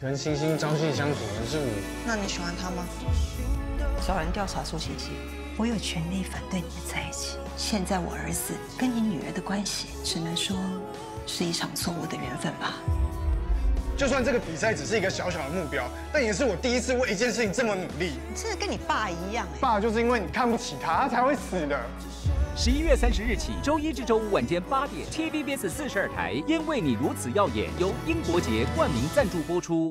跟星星朝夕相处的是我。那你喜欢他吗？找人调查苏星星，我有权利反对你们在一起。现在我儿子跟你女儿的关系，只能说是一场错误的缘分吧。就算这个比赛只是一个小小的目标，但也是我第一次为一件事情这么努力。真的跟你爸一样哎！爸就是因为你看不起他，他才会死的。十一月三十日起，周一至周五晚间八点，TVBS 四十二台，因为你如此耀眼，由英国节冠名赞助播出。